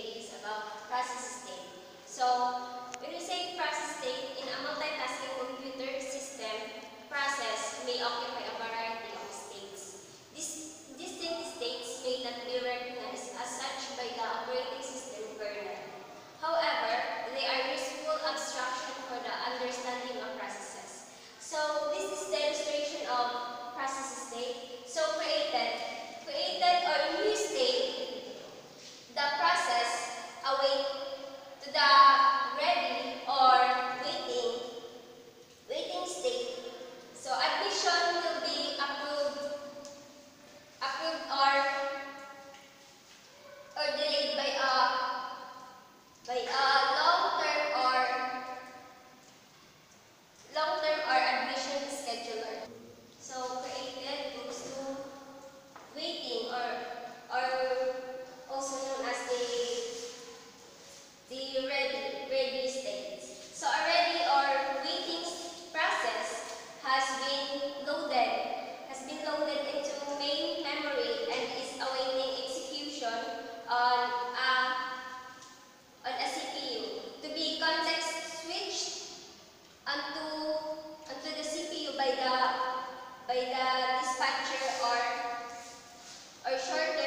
today is about process state. So, when we say process state, in a multitasking computer system, process may occupy a variety of states. These distinct states may not be recognized as such by the operating system kernel. However, they are useful abstraction for the understanding of processes. So, this is demonstration of process state, so created has been loaded, has been loaded into main memory and is awaiting execution on a, on a CPU. To be context switched onto, onto the CPU by the, by the dispatcher or, or short